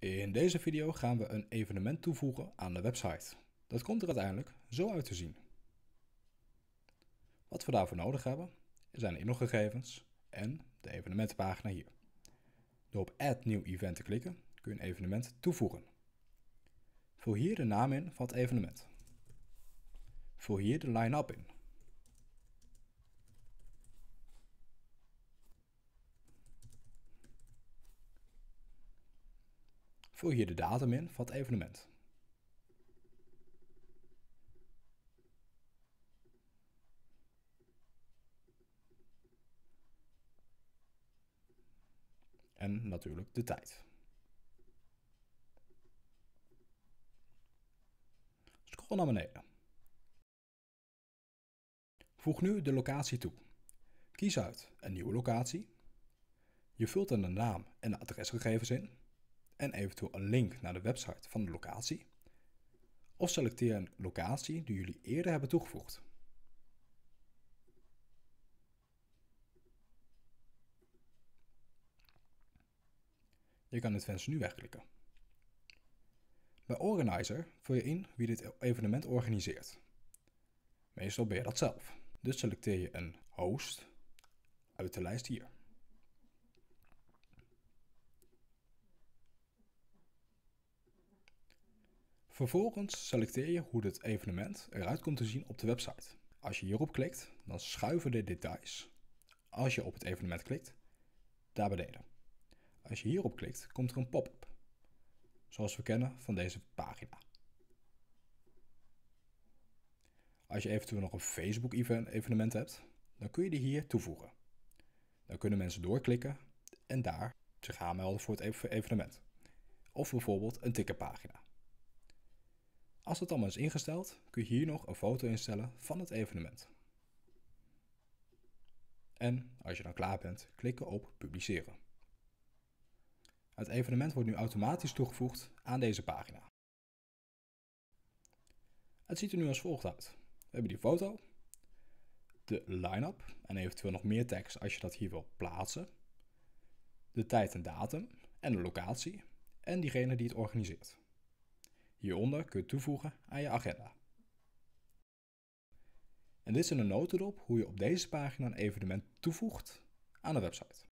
In deze video gaan we een evenement toevoegen aan de website. Dat komt er uiteindelijk zo uit te zien. Wat we daarvoor nodig hebben zijn inloggegevens en de evenementenpagina hier. Door op Add New Event te klikken kun je een evenement toevoegen. Vul hier de naam in van het evenement. Vul hier de line-up in. Vul hier de datum in van het evenement. En natuurlijk de tijd. Scroll naar beneden. Voeg nu de locatie toe. Kies uit een nieuwe locatie. Je vult er de naam en de adresgegevens in en eventueel een link naar de website van de locatie. Of selecteer een locatie die jullie eerder hebben toegevoegd. Je kan dit venster nu wegklikken. Bij Organizer vul je in wie dit evenement organiseert. Meestal ben je dat zelf. Dus selecteer je een host uit de lijst hier. Vervolgens selecteer je hoe het evenement eruit komt te zien op de website. Als je hierop klikt, dan schuiven de details. Als je op het evenement klikt, daar beneden. Als je hierop klikt, komt er een pop-up. Zoals we kennen van deze pagina. Als je eventueel nog een Facebook evenement hebt, dan kun je die hier toevoegen. Dan kunnen mensen doorklikken en daar zich aanmelden voor het evenement. Of bijvoorbeeld een ticketpagina. Als het allemaal is ingesteld, kun je hier nog een foto instellen van het evenement. En als je dan klaar bent, klikken op publiceren. Het evenement wordt nu automatisch toegevoegd aan deze pagina. Het ziet er nu als volgt uit. We hebben die foto, de line-up en eventueel nog meer tekst als je dat hier wil plaatsen, de tijd en datum en de locatie en diegene die het organiseert. Hieronder kun je toevoegen aan je agenda. En dit is een notendop hoe je op deze pagina een evenement toevoegt aan de website.